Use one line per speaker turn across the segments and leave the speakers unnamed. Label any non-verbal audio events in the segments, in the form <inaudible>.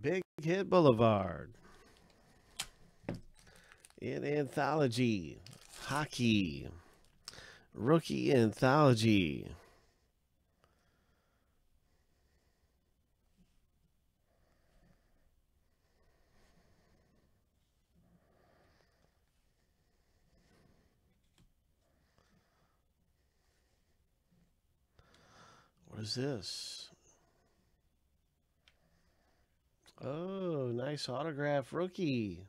Big Hit Boulevard. In Anthology. Hockey. Rookie Anthology. What is this? Oh, nice autograph rookie.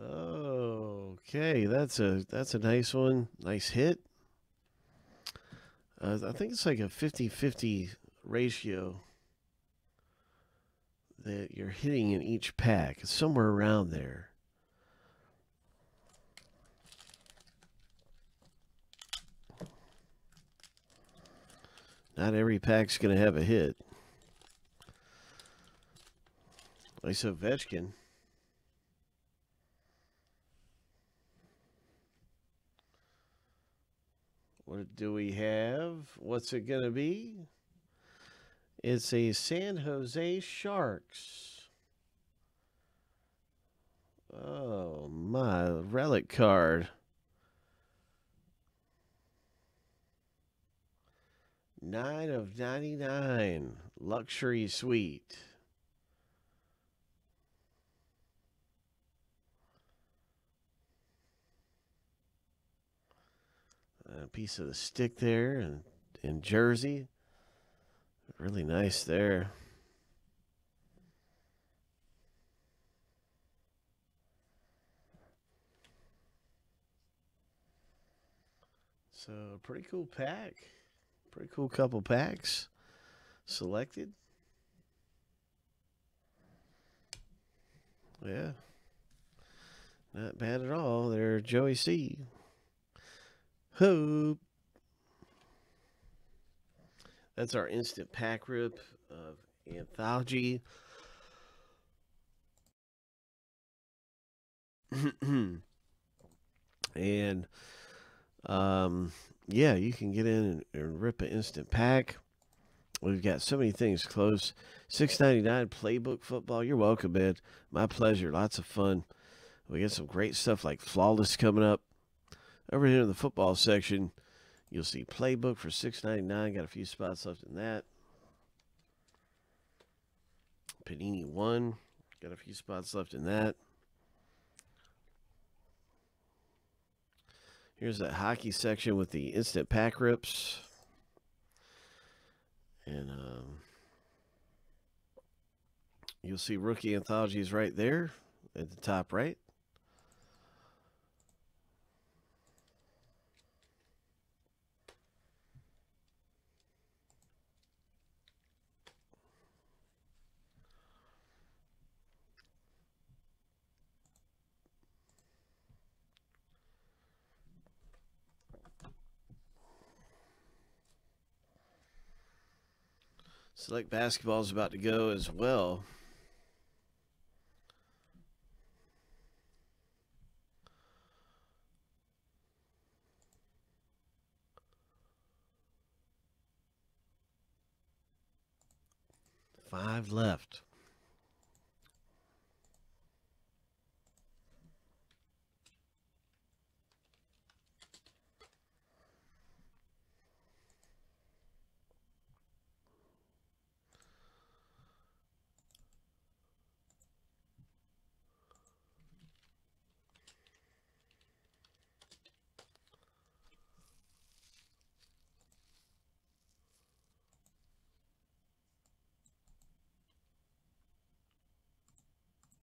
Oh, okay, that's a that's a nice one. Nice hit. Uh, I think it's like a 50-50 ratio that you're hitting in each pack. It's somewhere around there. Not every pack's going to have a hit. Nice Ovechkin. What do we have? What's it going to be? It's a San Jose Sharks. Oh, my relic card. Nine of 99. Luxury suite. A piece of the stick there and in jersey. Really nice there. So, pretty cool pack. Pretty cool couple packs selected. Yeah. Not bad at all. There, Joey C. Hope. That's our instant pack rip of Anthology. <clears throat> and um yeah, you can get in and, and rip an instant pack. We've got so many things close. Six ninety nine playbook football. You're welcome, man. My pleasure. Lots of fun. We got some great stuff like flawless coming up. Over here in the football section, you'll see playbook for six ninety nine. Got a few spots left in that. Panini one. Got a few spots left in that. Here's that hockey section with the instant pack rips. And um, you'll see rookie anthologies right there at the top right. Select basketball is about to go as well. Five left.